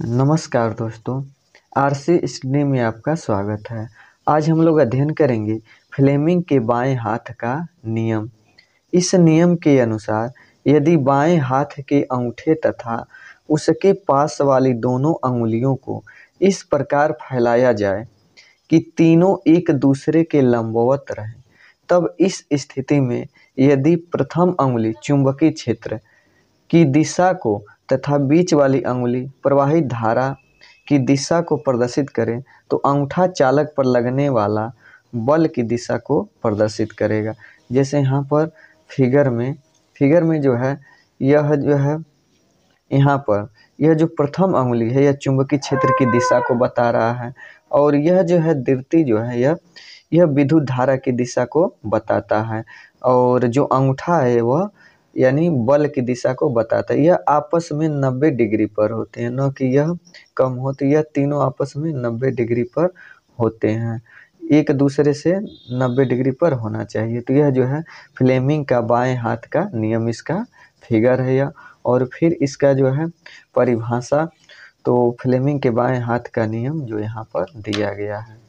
नमस्कार दोस्तों, RC study में आपका स्वागत है। आज हम लोग अध्ययन करेंगे फ्लेमिंग के बाएँ हाथ का नियम। इस नियम के अनुसार, यदि बाएँ हाथ के अंगूठे तथा उसके पास वाली दोनों अंगुलियों को इस प्रकार फैलाया जाए कि तीनों एक दूसरे के लंबवत रहें, तब इस स्थिति में यदि प्रथम अंगुली चुंबकीय क्षेत्र की दिशा को तथा बीच वाली अंगुली प्रवाहित धारा की दिशा को प्रदर्शित करें तो अंगूठा चालक पर लगने वाला बल की दिशा को प्रदर्शित करेगा। जैसे यहाँ पर फिगर में फिगर में जो है, यह जो है, यहाँ पर, यह जो प्रथम अंगुली है, यह चुंबकीय क्षेत्र की दिशा को बता रहा है, और यह जो है दृष्टि जो है, यह यह विद्युत धारा की दिशा को बताता है, और जो अंगूठा है, वह यानी बल की दिशा को बताता है। यह आपस में 90 डिग्री पर होते हैं। न कि यह कम होती यह तीनों आपस में 90 डिग्री पर होते हैं। एक दूसरे से 90 डिग्री पर होना चाहिए। तो यह जो है, फ्लेमिंग का बाएँ हाथ का नियम इसका फिगर है यह। और फिर इसका जो है, परिभाषा तो फ्लेमिंग के बाएँ हाथ का नियम जो यहाँ पर दिया गया है।